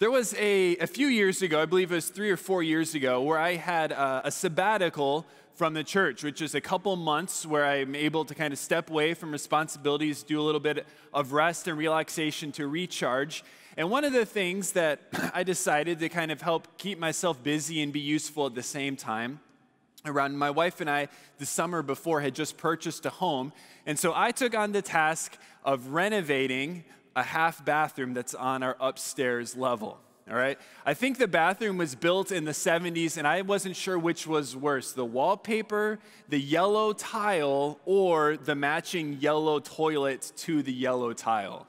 There was a, a few years ago, I believe it was three or four years ago, where I had a, a sabbatical from the church, which is a couple months where I'm able to kind of step away from responsibilities, do a little bit of rest and relaxation to recharge. And one of the things that I decided to kind of help keep myself busy and be useful at the same time around my wife and I the summer before had just purchased a home and so I took on the task of renovating a half bathroom that's on our upstairs level. All right. I think the bathroom was built in the 70s, and I wasn't sure which was worse the wallpaper, the yellow tile, or the matching yellow toilet to the yellow tile.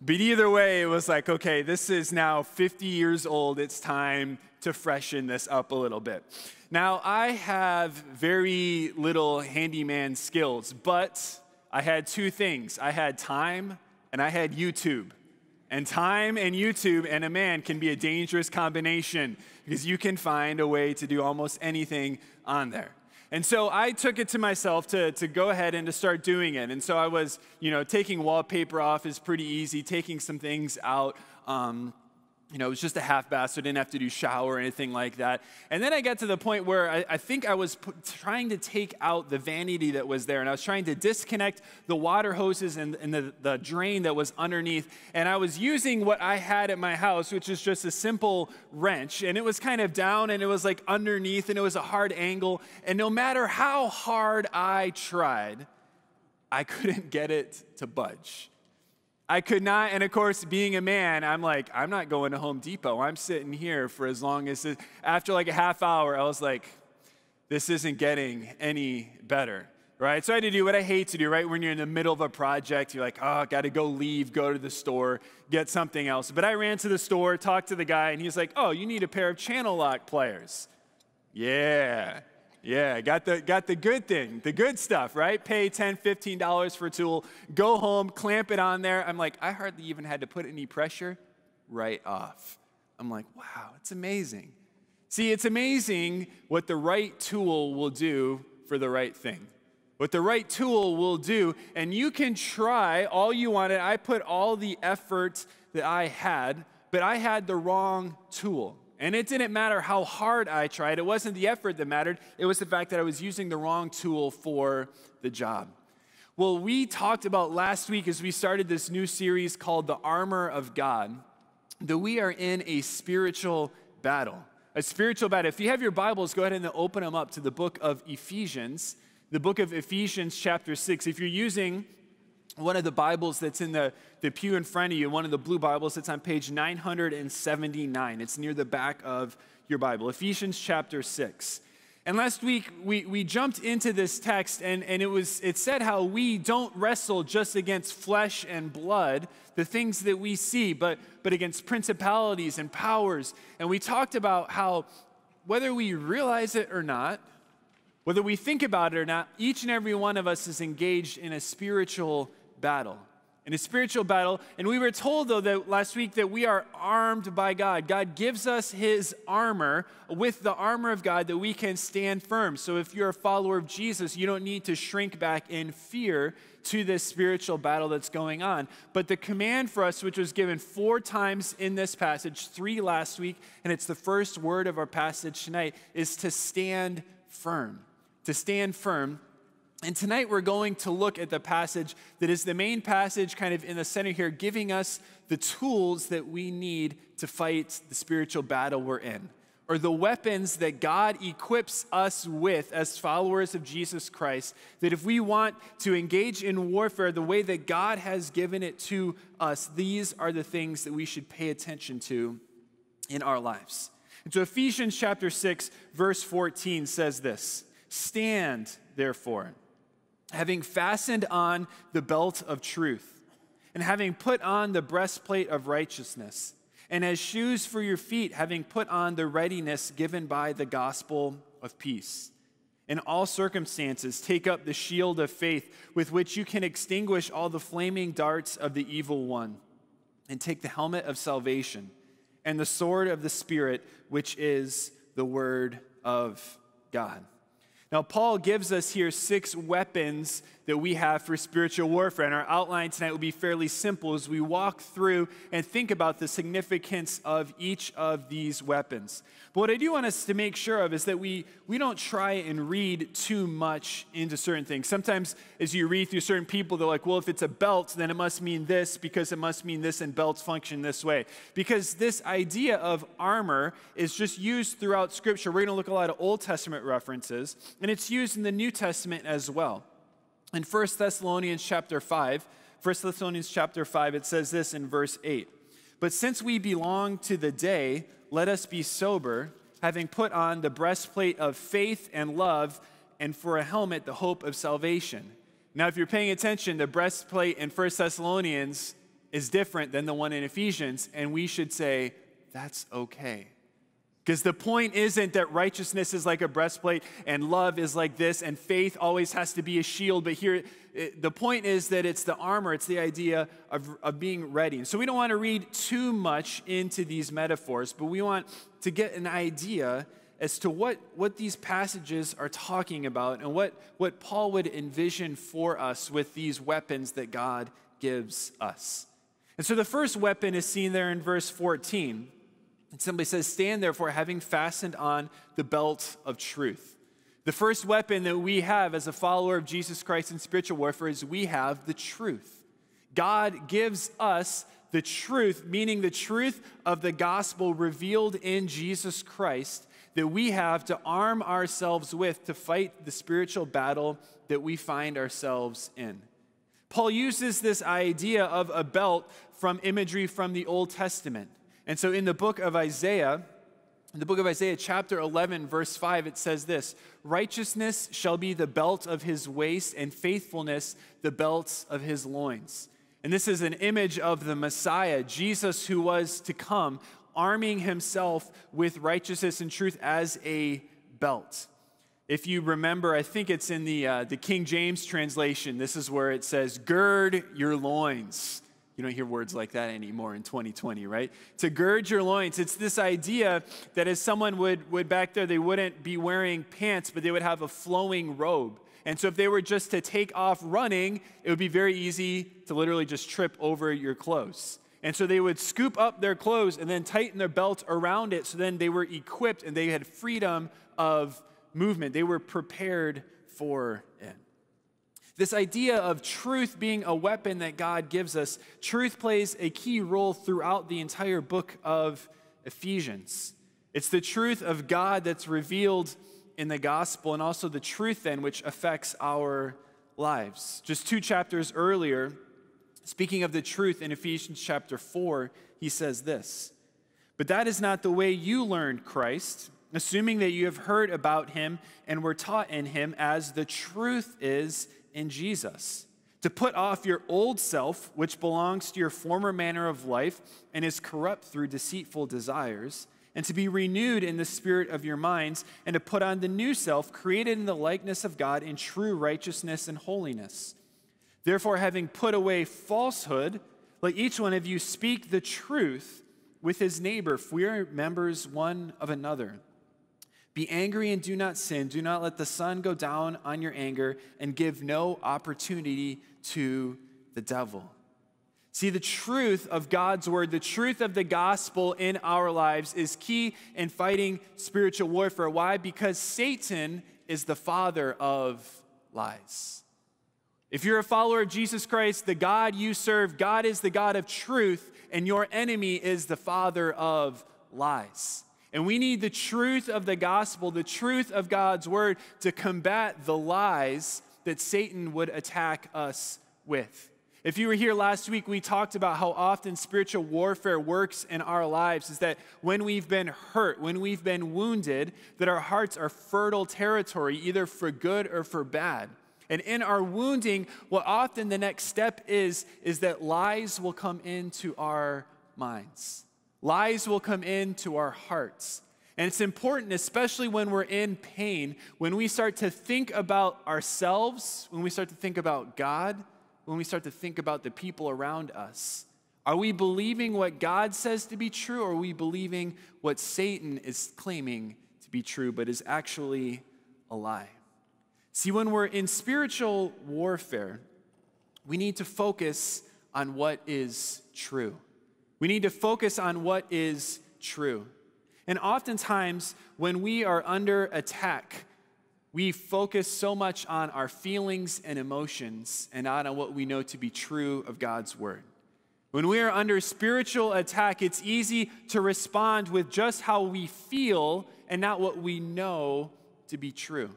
But either way, it was like, okay, this is now 50 years old. It's time to freshen this up a little bit. Now, I have very little handyman skills, but I had two things I had time and I had YouTube. And time and YouTube and a man can be a dangerous combination because you can find a way to do almost anything on there. And so I took it to myself to, to go ahead and to start doing it. And so I was, you know, taking wallpaper off is pretty easy, taking some things out. Um, you know, it was just a half bath, so I didn't have to do shower or anything like that. And then I got to the point where I, I think I was trying to take out the vanity that was there, and I was trying to disconnect the water hoses and, and the, the drain that was underneath. And I was using what I had at my house, which is just a simple wrench, and it was kind of down and it was like underneath, and it was a hard angle. And no matter how hard I tried, I couldn't get it to budge. I could not, and of course, being a man, I'm like, I'm not going to Home Depot. I'm sitting here for as long as this. After like a half hour, I was like, this isn't getting any better, right? So I had to do what I hate to do, right? When you're in the middle of a project, you're like, oh, got to go leave, go to the store, get something else. But I ran to the store, talked to the guy, and he's like, oh, you need a pair of channel lock pliers. Yeah. Yeah, got the, got the good thing, the good stuff, right? Pay $10, $15 for a tool, go home, clamp it on there. I'm like, I hardly even had to put any pressure right off. I'm like, wow, it's amazing. See, it's amazing what the right tool will do for the right thing. What the right tool will do, and you can try all you want. wanted. I put all the effort that I had, but I had the wrong tool. And it didn't matter how hard I tried, it wasn't the effort that mattered, it was the fact that I was using the wrong tool for the job. Well, we talked about last week as we started this new series called The Armor of God that we are in a spiritual battle. A spiritual battle. If you have your Bibles, go ahead and open them up to the book of Ephesians, the book of Ephesians, chapter 6. If you're using one of the Bibles that's in the, the pew in front of you, one of the blue Bibles that's on page 979. It's near the back of your Bible, Ephesians chapter 6. And last week we, we jumped into this text and, and it was it said how we don't wrestle just against flesh and blood, the things that we see, but, but against principalities and powers. And we talked about how whether we realize it or not, whether we think about it or not, each and every one of us is engaged in a spiritual battle. In a spiritual battle. And we were told, though, that last week that we are armed by God. God gives us his armor with the armor of God that we can stand firm. So if you're a follower of Jesus, you don't need to shrink back in fear to this spiritual battle that's going on. But the command for us, which was given four times in this passage, three last week, and it's the first word of our passage tonight, is to stand firm. To stand firm and tonight we're going to look at the passage that is the main passage, kind of in the center here, giving us the tools that we need to fight the spiritual battle we're in, or the weapons that God equips us with as followers of Jesus Christ. That if we want to engage in warfare the way that God has given it to us, these are the things that we should pay attention to in our lives. And so Ephesians chapter 6, verse 14 says this Stand, therefore having fastened on the belt of truth, and having put on the breastplate of righteousness, and as shoes for your feet, having put on the readiness given by the gospel of peace. In all circumstances, take up the shield of faith with which you can extinguish all the flaming darts of the evil one, and take the helmet of salvation and the sword of the Spirit, which is the word of God. Now, Paul gives us here six weapons that we have for spiritual warfare. And our outline tonight will be fairly simple as we walk through and think about the significance of each of these weapons. But what I do want us to make sure of is that we, we don't try and read too much into certain things. Sometimes, as you read through certain people, they're like, well, if it's a belt, then it must mean this because it must mean this, and belts function this way. Because this idea of armor is just used throughout Scripture. We're going to look a lot of Old Testament references, and it's used in the New Testament as well. In 1 Thessalonians chapter 5, 1 Thessalonians chapter 5, it says this in verse 8. But since we belong to the day, let us be sober, having put on the breastplate of faith and love, and for a helmet, the hope of salvation. Now, if you're paying attention, the breastplate in 1 Thessalonians is different than the one in Ephesians, and we should say, that's okay. Because the point isn't that righteousness is like a breastplate and love is like this and faith always has to be a shield. But here, it, the point is that it's the armor, it's the idea of, of being ready. And so we don't want to read too much into these metaphors, but we want to get an idea as to what, what these passages are talking about and what, what Paul would envision for us with these weapons that God gives us. And so the first weapon is seen there in verse 14. It simply says, Stand therefore, having fastened on the belt of truth. The first weapon that we have as a follower of Jesus Christ in spiritual warfare is we have the truth. God gives us the truth, meaning the truth of the gospel revealed in Jesus Christ, that we have to arm ourselves with to fight the spiritual battle that we find ourselves in. Paul uses this idea of a belt from imagery from the Old Testament. And so in the book of Isaiah, in the book of Isaiah, chapter 11, verse 5, it says this Righteousness shall be the belt of his waist, and faithfulness the belts of his loins. And this is an image of the Messiah, Jesus, who was to come, arming himself with righteousness and truth as a belt. If you remember, I think it's in the, uh, the King James translation, this is where it says, Gird your loins. You don't hear words like that anymore in 2020, right? To gird your loins. It's this idea that as someone would, would back there, they wouldn't be wearing pants, but they would have a flowing robe. And so if they were just to take off running, it would be very easy to literally just trip over your clothes. And so they would scoop up their clothes and then tighten their belt around it so then they were equipped and they had freedom of movement. They were prepared for it. This idea of truth being a weapon that God gives us, truth plays a key role throughout the entire book of Ephesians. It's the truth of God that's revealed in the gospel, and also the truth then which affects our lives. Just two chapters earlier, speaking of the truth in Ephesians chapter 4, he says this But that is not the way you learned Christ, assuming that you have heard about him and were taught in him as the truth is in Jesus. To put off your old self, which belongs to your former manner of life and is corrupt through deceitful desires, and to be renewed in the spirit of your minds, and to put on the new self, created in the likeness of God in true righteousness and holiness. Therefore, having put away falsehood, let each one of you speak the truth with his neighbor, for we are members one of another. Be angry and do not sin. Do not let the sun go down on your anger and give no opportunity to the devil. See, the truth of God's word, the truth of the gospel in our lives is key in fighting spiritual warfare. Why? Because Satan is the father of lies. If you're a follower of Jesus Christ, the God you serve, God is the God of truth, and your enemy is the father of lies. And we need the truth of the gospel, the truth of God's word to combat the lies that Satan would attack us with. If you were here last week, we talked about how often spiritual warfare works in our lives is that when we've been hurt, when we've been wounded, that our hearts are fertile territory, either for good or for bad. And in our wounding, what often the next step is, is that lies will come into our minds. Lies will come into our hearts. And it's important, especially when we're in pain, when we start to think about ourselves, when we start to think about God, when we start to think about the people around us. Are we believing what God says to be true, or are we believing what Satan is claiming to be true, but is actually a lie? See, when we're in spiritual warfare, we need to focus on what is true. We need to focus on what is true. And oftentimes, when we are under attack, we focus so much on our feelings and emotions and not on what we know to be true of God's word. When we are under spiritual attack, it's easy to respond with just how we feel and not what we know to be true.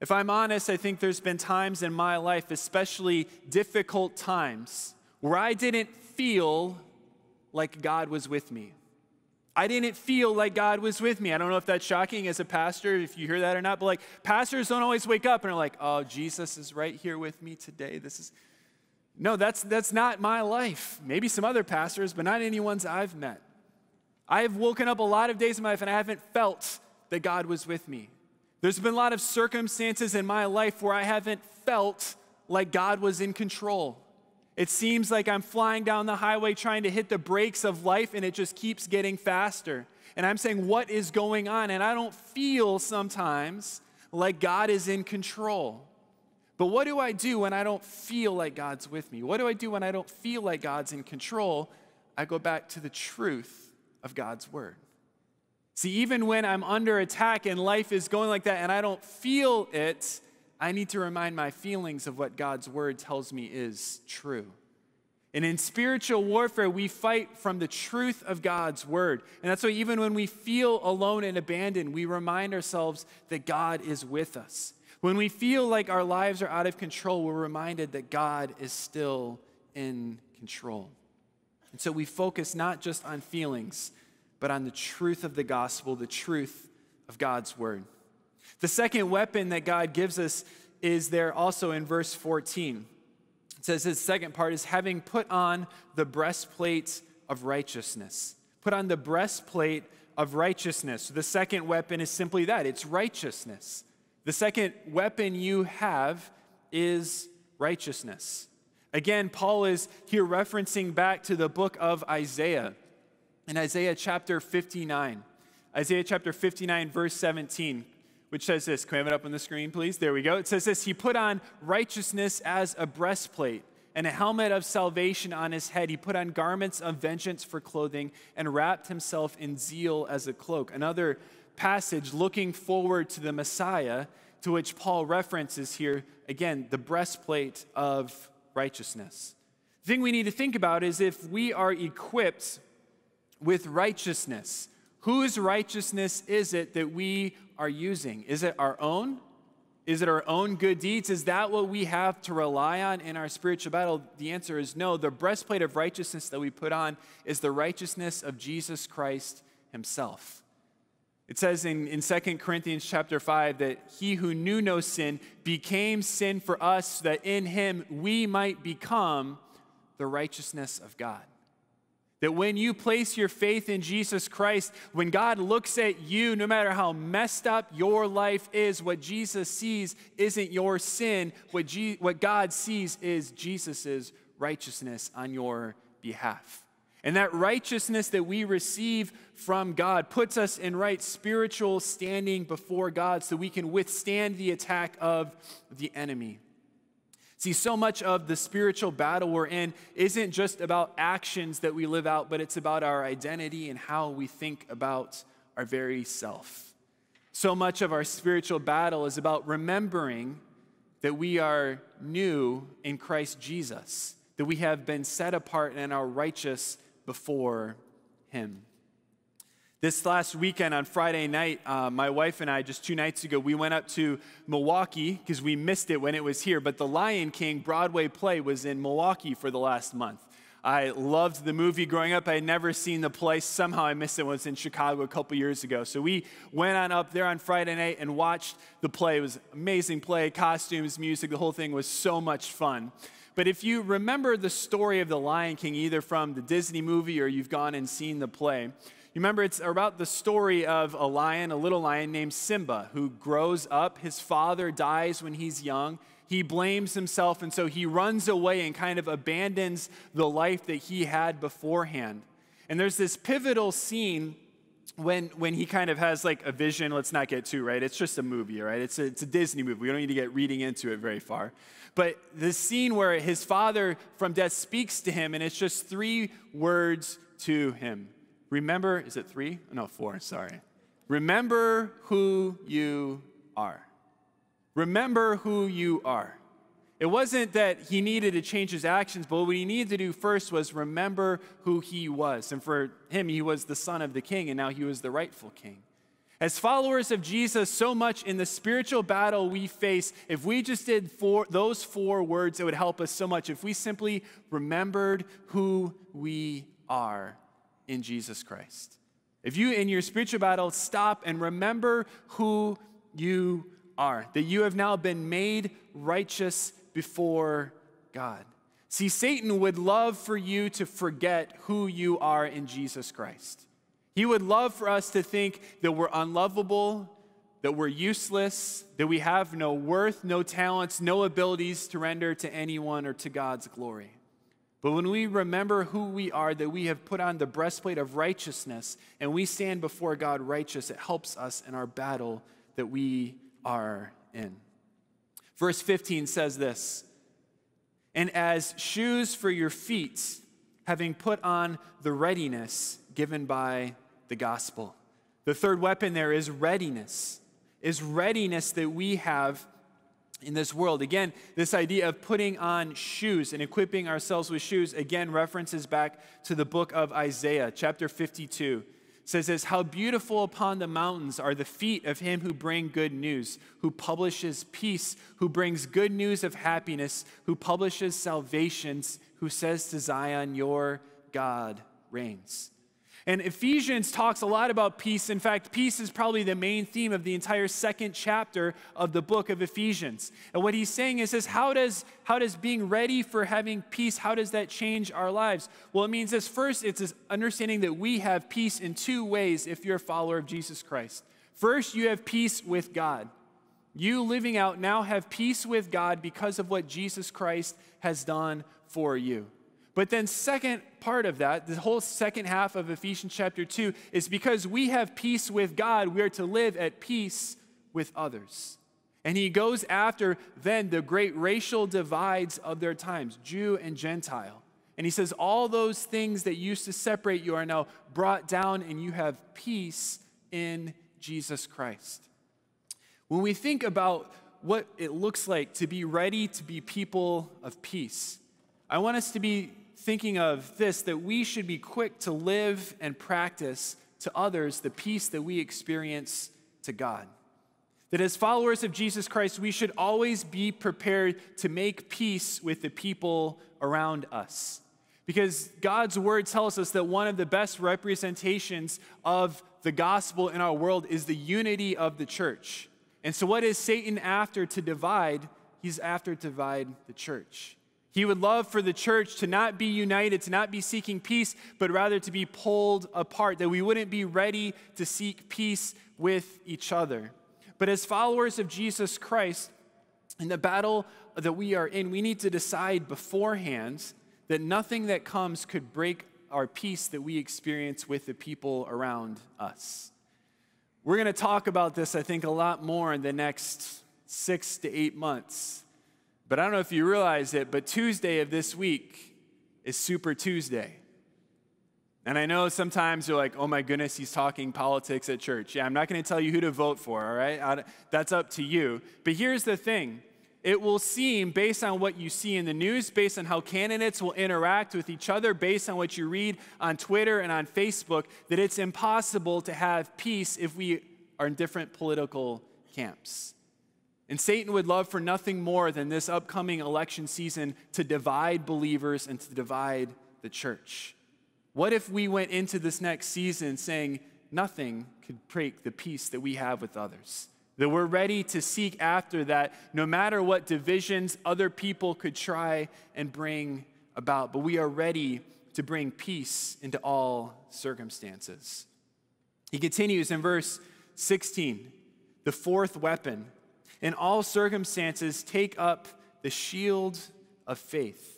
If I'm honest, I think there's been times in my life, especially difficult times, where I didn't feel like God was with me. I didn't feel like God was with me. I don't know if that's shocking as a pastor, if you hear that or not, but like pastors don't always wake up and are like, oh, Jesus is right here with me today. This is. No, that's, that's not my life. Maybe some other pastors, but not any ones I've met. I've woken up a lot of days in my life and I haven't felt that God was with me. There's been a lot of circumstances in my life where I haven't felt like God was in control. It seems like I'm flying down the highway trying to hit the brakes of life and it just keeps getting faster. And I'm saying, What is going on? And I don't feel sometimes like God is in control. But what do I do when I don't feel like God's with me? What do I do when I don't feel like God's in control? I go back to the truth of God's word. See, even when I'm under attack and life is going like that and I don't feel it, I need to remind my feelings of what God's word tells me is true. And in spiritual warfare, we fight from the truth of God's word. And that's why even when we feel alone and abandoned, we remind ourselves that God is with us. When we feel like our lives are out of control, we're reminded that God is still in control. And so we focus not just on feelings, but on the truth of the gospel, the truth of God's word. The second weapon that God gives us is there also in verse 14. It says his second part is having put on the breastplate of righteousness. Put on the breastplate of righteousness. The second weapon is simply that it's righteousness. The second weapon you have is righteousness. Again, Paul is here referencing back to the book of Isaiah in Isaiah chapter 59. Isaiah chapter 59, verse 17, which says this. Can we have it up on the screen, please? There we go. It says this He put on righteousness as a breastplate and a helmet of salvation on his head. He put on garments of vengeance for clothing and wrapped himself in zeal as a cloak. Another passage looking forward to the Messiah, to which Paul references here, again, the breastplate of righteousness. The thing we need to think about is if we are equipped with righteousness. Whose righteousness is it that we are using? Is it our own? Is it our own good deeds? Is that what we have to rely on in our spiritual battle? The answer is no. The breastplate of righteousness that we put on is the righteousness of Jesus Christ himself. It says in, in 2 Corinthians chapter 5 that he who knew no sin became sin for us that in him we might become the righteousness of God. That when you place your faith in Jesus Christ, when God looks at you, no matter how messed up your life is, what Jesus sees isn't your sin. What, G- what God sees is Jesus' righteousness on your behalf. And that righteousness that we receive from God puts us in right spiritual standing before God so we can withstand the attack of the enemy. See, so much of the spiritual battle we're in isn't just about actions that we live out, but it's about our identity and how we think about our very self. So much of our spiritual battle is about remembering that we are new in Christ Jesus, that we have been set apart and are righteous before Him. This last weekend on Friday night, uh, my wife and I, just two nights ago, we went up to Milwaukee because we missed it when it was here. But the Lion King Broadway play was in Milwaukee for the last month. I loved the movie growing up. I had never seen the play. Somehow I missed it when it was in Chicago a couple years ago. So we went on up there on Friday night and watched the play. It was amazing play, costumes, music, the whole thing was so much fun. But if you remember the story of the Lion King, either from the Disney movie or you've gone and seen the play, you remember it's about the story of a lion, a little lion named Simba, who grows up. His father dies when he's young. He blames himself, and so he runs away and kind of abandons the life that he had beforehand. And there's this pivotal scene when, when he kind of has like a vision, let's not get too, right? It's just a movie, right? It's a, it's a Disney movie. We don't need to get reading into it very far. But the scene where his father from death speaks to him, and it's just three words to him. Remember, is it three? No, four, sorry. Remember who you are. Remember who you are. It wasn't that he needed to change his actions, but what he needed to do first was remember who he was. And for him, he was the son of the king, and now he was the rightful king. As followers of Jesus, so much in the spiritual battle we face, if we just did four, those four words, it would help us so much. If we simply remembered who we are in Jesus Christ. If you, in your spiritual battle, stop and remember who you are, that you have now been made righteous before God. See, Satan would love for you to forget who you are in Jesus Christ. He would love for us to think that we're unlovable, that we're useless, that we have no worth, no talents, no abilities to render to anyone or to God's glory. But when we remember who we are, that we have put on the breastplate of righteousness and we stand before God righteous, it helps us in our battle that we are in. Verse 15 says this And as shoes for your feet, having put on the readiness given by the gospel. The third weapon there is readiness, is readiness that we have in this world. Again, this idea of putting on shoes and equipping ourselves with shoes, again, references back to the book of Isaiah, chapter 52 says this How beautiful upon the mountains are the feet of him who bring good news, who publishes peace, who brings good news of happiness, who publishes salvations, who says to Zion, Your God reigns. And Ephesians talks a lot about peace. In fact, peace is probably the main theme of the entire second chapter of the book of Ephesians. And what he's saying is this how does, how does being ready for having peace, how does that change our lives? Well, it means this first, it's this understanding that we have peace in two ways if you're a follower of Jesus Christ. First, you have peace with God. You living out now have peace with God because of what Jesus Christ has done for you. But then, second part of that, the whole second half of Ephesians chapter 2, is because we have peace with God, we are to live at peace with others. And he goes after then the great racial divides of their times, Jew and Gentile. And he says, All those things that used to separate you are now brought down, and you have peace in Jesus Christ. When we think about what it looks like to be ready to be people of peace, I want us to be thinking of this that we should be quick to live and practice to others the peace that we experience to God. That as followers of Jesus Christ, we should always be prepared to make peace with the people around us. Because God's word tells us that one of the best representations of the gospel in our world is the unity of the church. And so, what is Satan after to divide? He's after to divide the church. He would love for the church to not be united, to not be seeking peace, but rather to be pulled apart, that we wouldn't be ready to seek peace with each other. But as followers of Jesus Christ, in the battle that we are in, we need to decide beforehand that nothing that comes could break our peace that we experience with the people around us. We're going to talk about this, I think, a lot more in the next six to eight months. But I don't know if you realize it, but Tuesday of this week is Super Tuesday. And I know sometimes you're like, oh my goodness, he's talking politics at church. Yeah, I'm not going to tell you who to vote for, all right? That's up to you. But here's the thing it will seem, based on what you see in the news, based on how candidates will interact with each other, based on what you read on Twitter and on Facebook, that it's impossible to have peace if we are in different political camps. And Satan would love for nothing more than this upcoming election season to divide believers and to divide the church. What if we went into this next season saying nothing could break the peace that we have with others? That we're ready to seek after that no matter what divisions other people could try and bring about, but we are ready to bring peace into all circumstances. He continues in verse 16 the fourth weapon in all circumstances, take up the shield of faith.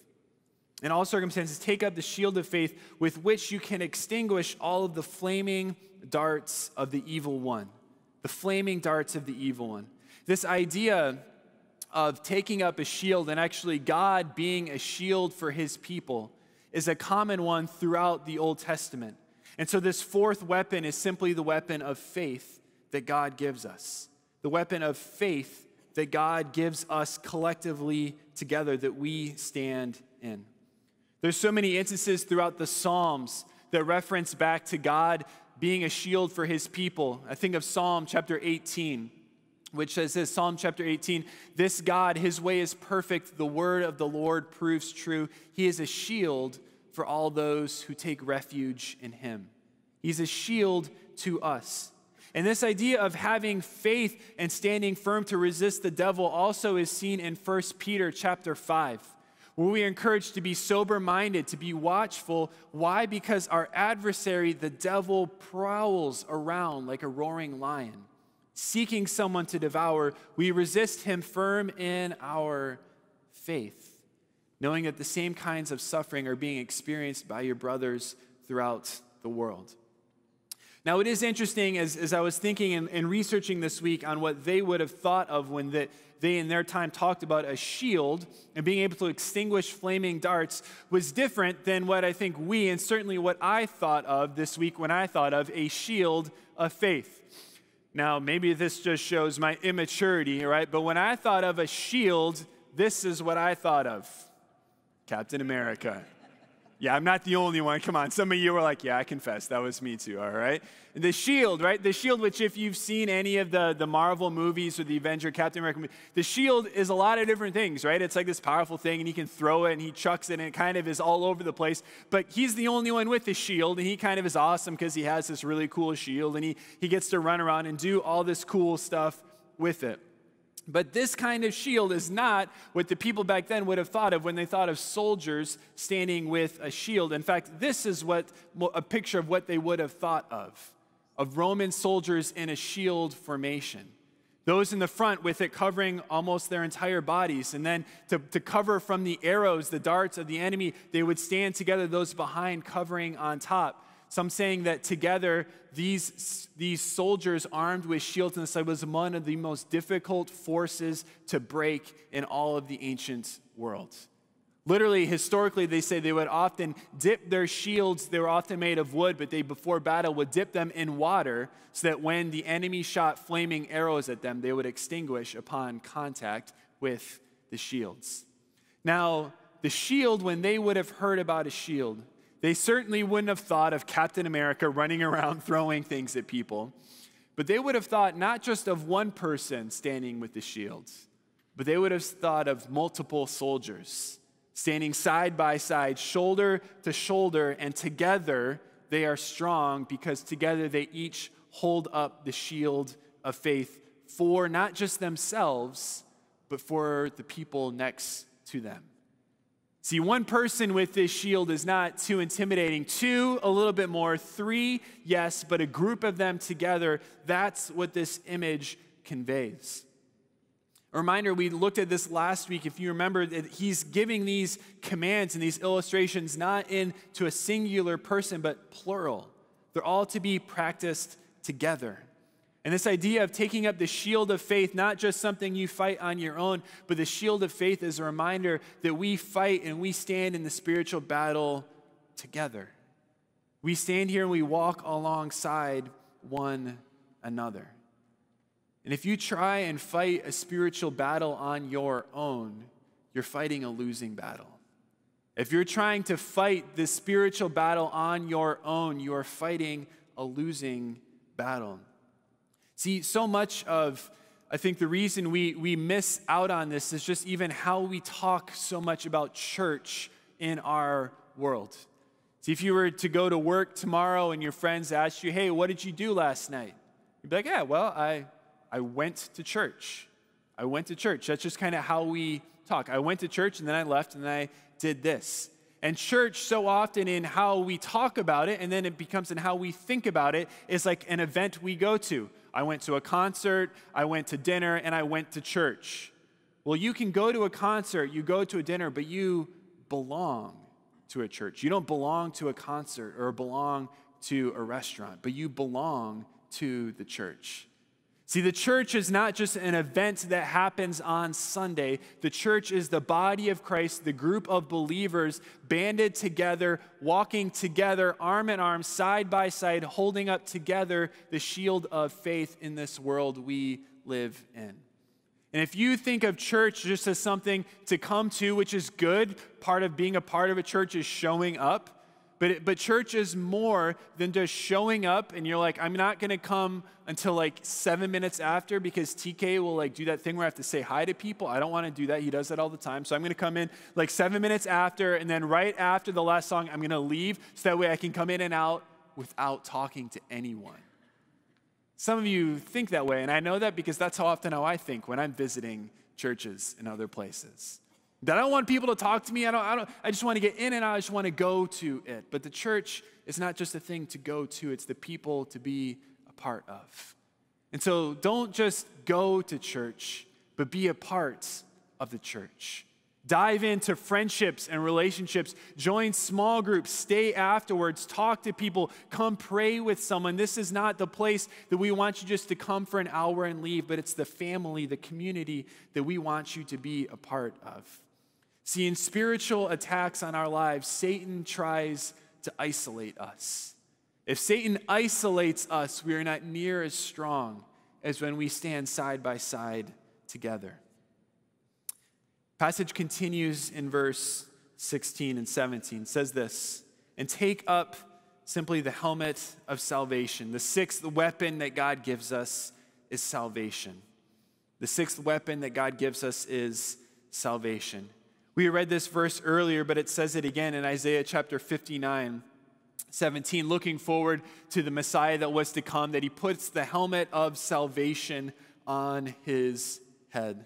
in all circumstances, take up the shield of faith with which you can extinguish all of the flaming darts of the evil one. The flaming darts of the evil one. This idea of taking up a shield and actually God being a shield for his people is a common one throughout the Old Testament. And so, this fourth weapon is simply the weapon of faith that God gives us. The weapon of faith that God gives us collectively together that we stand in. There's so many instances throughout the Psalms that reference back to God being a shield for his people. I think of Psalm chapter 18, which says this Psalm chapter 18 This God, his way is perfect. The word of the Lord proves true. He is a shield for all those who take refuge in him. He's a shield to us. And this idea of having faith and standing firm to resist the devil also is seen in 1 Peter chapter 5 where we are encouraged to be sober minded, to be watchful. Why? Because our adversary, the devil, prowls around like a roaring lion, seeking someone to devour. We resist him firm in our faith, knowing that the same kinds of suffering are being experienced by your brothers throughout the world. Now, it is interesting as, as I was thinking and, and researching this week on what they would have thought of when the, they in their time talked about a shield and being able to extinguish flaming darts was different than what I think we, and certainly what I thought of this week when I thought of a shield of faith. Now, maybe this just shows my immaturity, right? But when I thought of a shield, this is what I thought of Captain America. Yeah, I'm not the only one. Come on. Some of you were like, yeah, I confess. That was me too, all right? The shield, right? The shield, which if you've seen any of the, the Marvel movies or the Avenger, Captain America, the shield is a lot of different things, right? It's like this powerful thing and he can throw it and he chucks it and it kind of is all over the place. But he's the only one with the shield and he kind of is awesome because he has this really cool shield and he, he gets to run around and do all this cool stuff with it. But this kind of shield is not what the people back then would have thought of when they thought of soldiers standing with a shield. In fact, this is what a picture of what they would have thought of of Roman soldiers in a shield formation. Those in the front with it covering almost their entire bodies. And then to, to cover from the arrows, the darts of the enemy, they would stand together, those behind covering on top. Some saying that together, these, these soldiers armed with shields on the was one of the most difficult forces to break in all of the ancient world. Literally, historically, they say they would often dip their shields, they were often made of wood, but they, before battle, would dip them in water so that when the enemy shot flaming arrows at them, they would extinguish upon contact with the shields. Now, the shield, when they would have heard about a shield, they certainly wouldn't have thought of Captain America running around throwing things at people, but they would have thought not just of one person standing with the shields, but they would have thought of multiple soldiers standing side by side, shoulder to shoulder, and together they are strong because together they each hold up the shield of faith for not just themselves, but for the people next to them. See, one person with this shield is not too intimidating. Two, a little bit more. Three, yes, but a group of them together, that's what this image conveys. A reminder, we looked at this last week. If you remember, that he's giving these commands and these illustrations not in to a singular person, but plural. They're all to be practiced together. And this idea of taking up the shield of faith, not just something you fight on your own, but the shield of faith is a reminder that we fight and we stand in the spiritual battle together. We stand here and we walk alongside one another. And if you try and fight a spiritual battle on your own, you're fighting a losing battle. If you're trying to fight this spiritual battle on your own, you are fighting a losing battle. See, so much of, I think, the reason we, we miss out on this is just even how we talk so much about church in our world. See, if you were to go to work tomorrow and your friends asked you, hey, what did you do last night? You'd be like, yeah, well, I, I went to church. I went to church. That's just kind of how we talk. I went to church and then I left and then I did this. And church, so often in how we talk about it, and then it becomes in how we think about it, is like an event we go to. I went to a concert, I went to dinner, and I went to church. Well, you can go to a concert, you go to a dinner, but you belong to a church. You don't belong to a concert or belong to a restaurant, but you belong to the church. See, the church is not just an event that happens on Sunday. The church is the body of Christ, the group of believers banded together, walking together, arm in arm, side by side, holding up together the shield of faith in this world we live in. And if you think of church just as something to come to, which is good, part of being a part of a church is showing up. But, it, but church is more than just showing up and you're like, I'm not going to come until like seven minutes after because TK will like do that thing where I have to say hi to people. I don't want to do that. He does that all the time. So I'm going to come in like seven minutes after and then right after the last song, I'm going to leave so that way I can come in and out without talking to anyone. Some of you think that way, and I know that because that's how often how I think when I'm visiting churches in other places. That I don't want people to talk to me. I don't, I don't, I just want to get in and out. I just want to go to it. But the church is not just a thing to go to, it's the people to be a part of. And so don't just go to church, but be a part of the church. Dive into friendships and relationships. Join small groups. Stay afterwards. Talk to people. Come pray with someone. This is not the place that we want you just to come for an hour and leave, but it's the family, the community that we want you to be a part of. See, in spiritual attacks on our lives, Satan tries to isolate us. If Satan isolates us, we are not near as strong as when we stand side by side together. Passage continues in verse 16 and 17. It says this, and take up simply the helmet of salvation. The sixth weapon that God gives us is salvation. The sixth weapon that God gives us is salvation. We read this verse earlier, but it says it again in Isaiah chapter 59. 17, looking forward to the Messiah that was to come, that he puts the helmet of salvation on his head.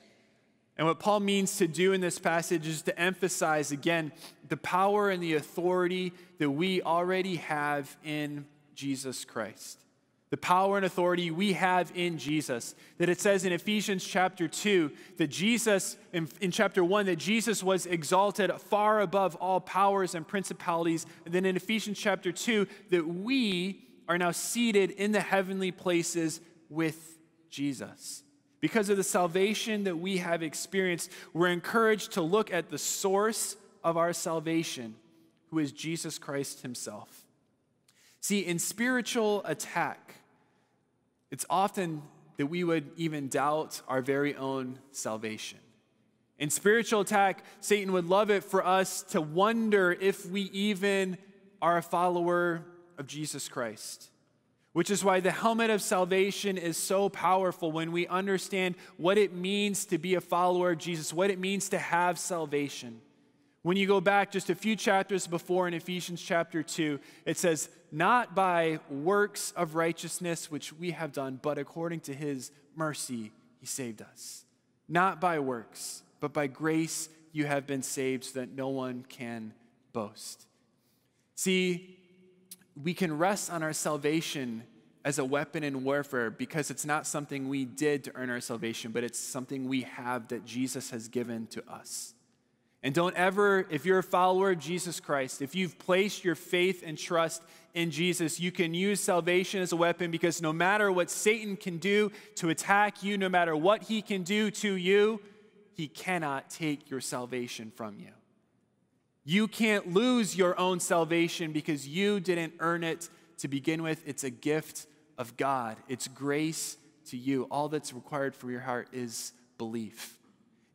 And what Paul means to do in this passage is to emphasize again the power and the authority that we already have in Jesus Christ the power and authority we have in Jesus. That it says in Ephesians chapter 2 that Jesus, in, in, chapter 1, that Jesus was exalted far above all powers and principalities. And then in Ephesians chapter 2, that we are now seated in the heavenly places with Jesus. Because of the salvation that we have experienced, we're encouraged to look at the source of our salvation, who is Jesus Christ Himself. See, in spiritual attack, it's often that we would even doubt our very own salvation. In spiritual attack, Satan would love it for us to wonder if we even are a follower of Jesus Christ. Which is why the helmet of salvation is so powerful when we understand what it means to be a follower of Jesus, what it means to have salvation. When you go back just a few chapters before in Ephesians chapter 2, it says, Not by works of righteousness which we have done, but according to his mercy, he saved us. Not by works, but by grace you have been saved so that no one can boast. See, we can rest on our salvation as a weapon in warfare because it's not something we did to earn our salvation, but it's something we have that Jesus has given to us. And don't ever, if you're a follower of Jesus Christ, if you've placed your faith and trust in Jesus, you can use salvation as a weapon because no matter what Satan can do to attack you, no matter what he can do to you, he cannot take your salvation from you. You can't lose your own salvation because you didn't earn it to begin with. It's a gift of God, it's grace to you. All that's required for your heart is belief.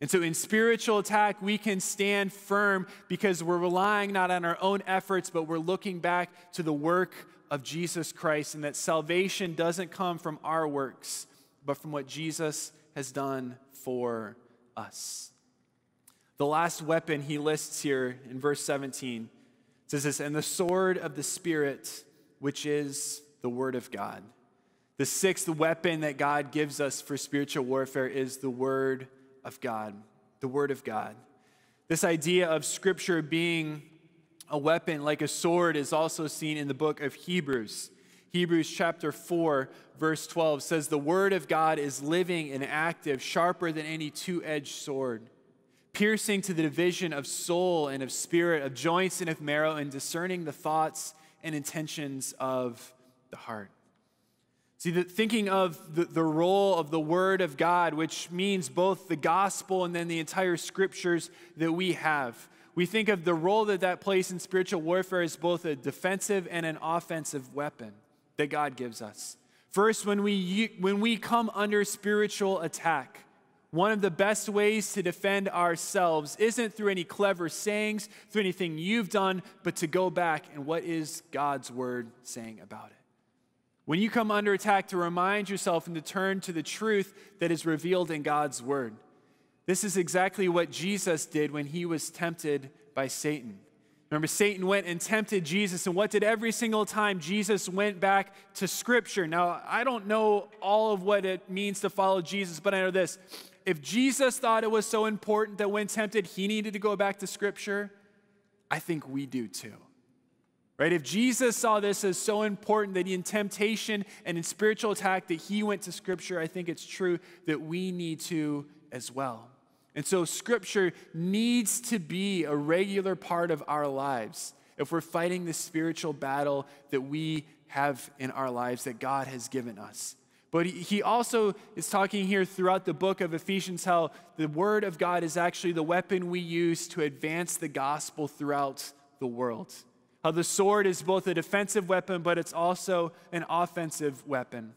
And so in spiritual attack, we can stand firm because we're relying not on our own efforts, but we're looking back to the work of Jesus Christ, and that salvation doesn't come from our works, but from what Jesus has done for us. The last weapon he lists here in verse 17 says this, and the sword of the Spirit, which is the Word of God. The sixth weapon that God gives us for spiritual warfare is the Word of God, the Word of God. This idea of Scripture being a weapon like a sword is also seen in the book of Hebrews. Hebrews chapter 4, verse 12 says, The Word of God is living and active, sharper than any two edged sword, piercing to the division of soul and of spirit, of joints and of marrow, and discerning the thoughts and intentions of the heart. See, the, thinking of the, the role of the Word of God, which means both the gospel and then the entire scriptures that we have. We think of the role that that plays in spiritual warfare as both a defensive and an offensive weapon that God gives us. First, when we, when we come under spiritual attack, one of the best ways to defend ourselves isn't through any clever sayings, through anything you've done, but to go back and what is God's word saying about it. When you come under attack, to remind yourself and to turn to the truth that is revealed in God's word. This is exactly what Jesus did when he was tempted by Satan. Remember, Satan went and tempted Jesus, and what did every single time Jesus went back to Scripture? Now, I don't know all of what it means to follow Jesus, but I know this. If Jesus thought it was so important that when tempted, he needed to go back to Scripture, I think we do too. Right? If Jesus saw this as so important that in temptation and in spiritual attack that he went to Scripture, I think it's true that we need to as well. And so, Scripture needs to be a regular part of our lives if we're fighting the spiritual battle that we have in our lives that God has given us. But he also is talking here throughout the book of Ephesians how the Word of God is actually the weapon we use to advance the gospel throughout the world. How the sword is both a defensive weapon, but it's also an offensive weapon.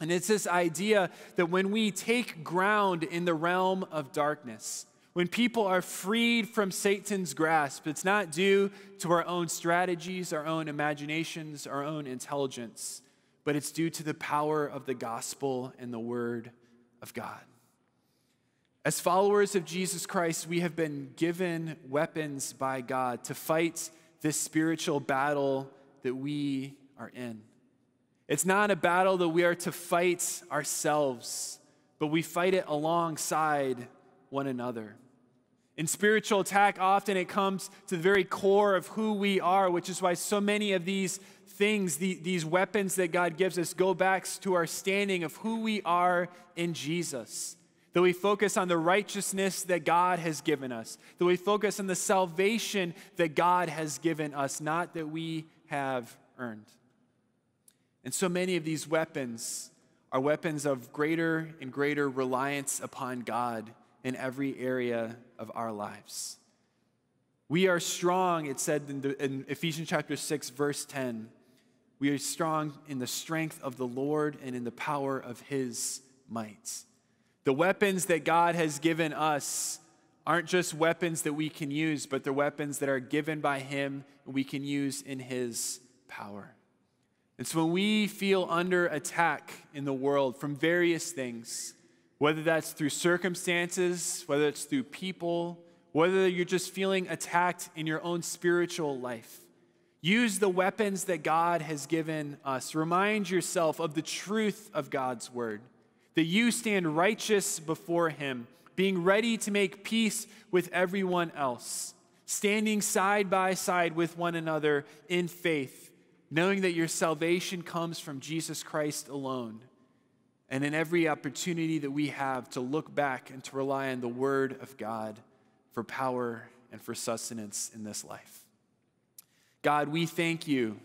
And it's this idea that when we take ground in the realm of darkness, when people are freed from Satan's grasp, it's not due to our own strategies, our own imaginations, our own intelligence, but it's due to the power of the gospel and the word of God. As followers of Jesus Christ, we have been given weapons by God to fight this spiritual battle that we are in. It's not a battle that we are to fight ourselves, but we fight it alongside one another. In spiritual attack, often it comes to the very core of who we are, which is why so many of these things, these weapons that God gives us, go back to our standing of who we are in Jesus that we focus on the righteousness that God has given us, that we focus on the salvation that God has given us, not that we have earned. And so many of these weapons are weapons of greater and greater reliance upon God in every area of our lives. We are strong, it said in, the, in, Ephesians chapter 6, verse 10. We are strong in the strength of the Lord and in the power of his might. The weapons that God has given us aren't just weapons that we can use, but they're weapons that are given by Him and we can use in His power. And so when we feel under attack in the world from various things, whether that's through circumstances, whether it's through people, whether you're just feeling attacked in your own spiritual life, use the weapons that God has given us. Remind yourself of the truth of God's word that you stand righteous before him, being ready to make peace with everyone else, standing side by side with one another in faith, knowing that your salvation comes from Jesus Christ alone. And in every opportunity that we have to look back and to rely on the Word of God for power and for sustenance in this life. God, we thank you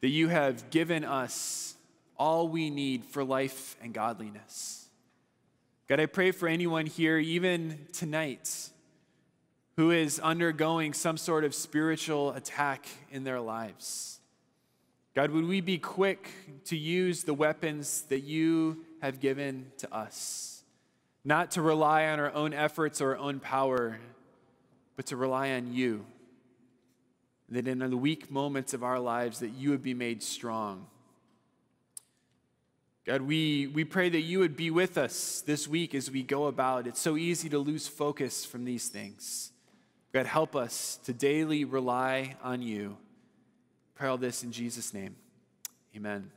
that you have given us all we need for life and godliness. God, I pray for anyone here, even tonight, who is undergoing some sort of spiritual attack in their lives. God, would we be quick to use the weapons that you have given to us? Not to rely on our own efforts or our own power, but to rely on you. That in the weak moments of our lives, that you would be made strong God, we, we pray that you would be with us this week as we go about. It's so easy to lose focus from these things. God, help us to daily rely on you. Pray all this in Jesus' name. Amen.